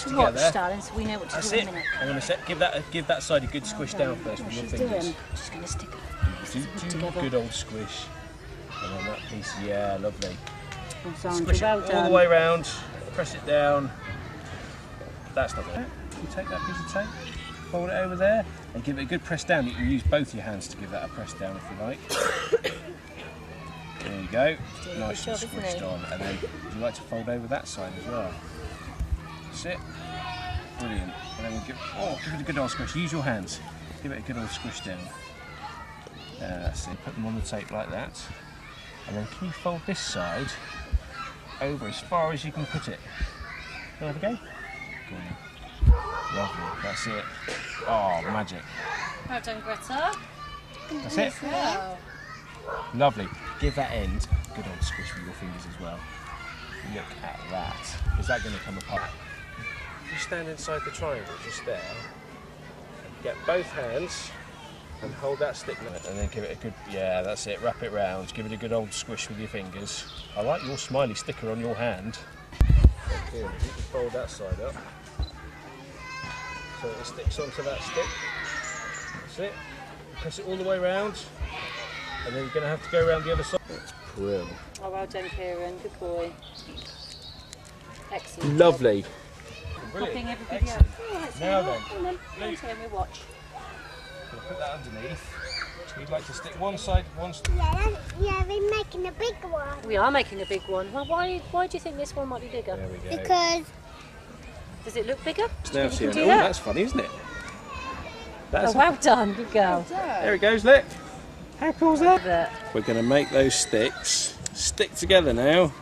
sticks to together. watch, darling, so we know what to That's do in it. a minute. I'm going to set, give that give that side a good oh, squish down first with your fingers. doing. She's going to stick Do, her pieces do, together. good old squish. And then that piece, yeah, lovely. Oh, Squish it all done. the way around. Press it down. That's not it. You take that piece of tape, fold it over there, and give it a good press down. You can use both your hands to give that a press down if you like. There you go. Nice and squished on. And then would you like to fold over that side as well? That's it. Brilliant. And then we'll give, oh, give it a good old squish. Use your hands. Give it a good old squish down. Uh, that's it. Put them on the tape like that. And then can you fold this side over as far as you can put it? Have a go? Go on. Lovely. That's it. Oh, magic. Well done, Greta. That's it. Wow. Lovely. Give that end good old squish with your fingers as well. Look at that. Is that going to come apart? You stand inside the triangle just there. and Get both hands and hold that stick and then give it a good yeah that's it wrap it round give it a good old squish with your fingers I like your smiley sticker on your hand okay, you can fold that side up so it sticks onto that stick that's it press it all the way round and then you're going to have to go around the other side Brill. Oh, well done, Kieran. Good boy. Excellent. lovely Popping Brilliant. everybody Excellent. up. Oh, that's Now then, Come on, then. Luke. Come here, we watch. Gonna put that underneath you'd like to stick one side one st- Yeah, that- yeah, we're making a big one. We are making a big one. Well, why, why do you think this one might be bigger? there we go Because Does it look bigger? now you see can oh, do that? that's funny isn't it that's Oh, well done. Good girl. there it goes look how cool is that We're going to make those sticks stick together now.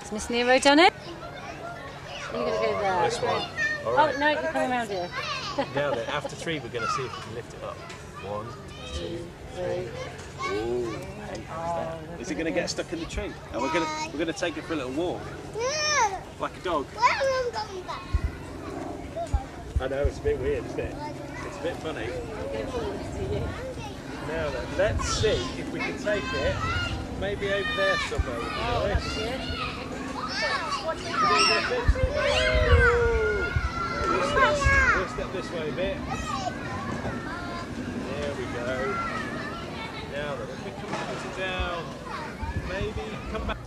has Miss Nero done it? Are going to go there? This one. All Oh, no, you're coming around here. Now then, after three, we're going to see if we can lift it up. One, two, Three. Ooh. Hey, how's that? Is it going to get stuck in the tree? And we're going to we're going to take it for a little walk, no, like a dog. where am I going back? I know it's a bit weird, isn't it? It's a bit funny. Now then, let's see if we can take it. Maybe over there somewhere would be Oh, nice. that's it. We'll step, this way a bit. There we go. Now then, if we come it down, maybe come back.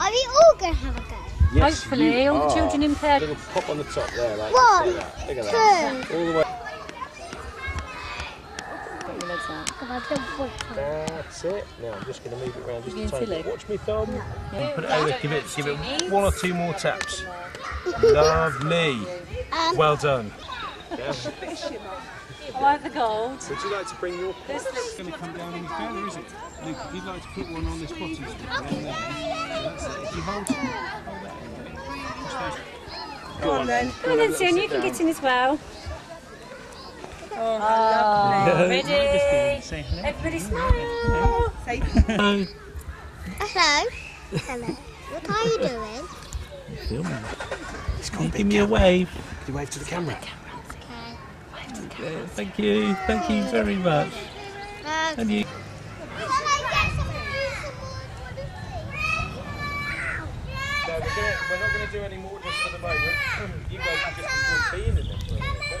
Are we all going to have a go? Hopefully, all the children impaired. Little pop on the top there, like One, that. Look at that. two. All the way. Got your legs out. Come on, don't walk. That's it. Now I'm just going to move it around just Being a tiny bit. Watch me thumb. Yeah. Put it over. Give it, give it one or two more taps. Lovely. Um, Well done. Oh, I have the gold. Would you like to bring your This looks going to come down any further, is it? Luke, if you'd like to put one on this bottom stick down there, that's it. If you hold, hold that in there. Push those- Go on then. Come on then, Sion, you can get in as well. Oh, ready? Say hello. Everybody smile. Hello. hello. Hello. What are you doing? Filming. Can you give me a wave? Can you wave to the camera? Okay. Yeah, thank you. Thank you very much. Um, And you. No, we're, gonna, we're not going to do any more just for the moment. You guys can just enjoy being in them for a little bit.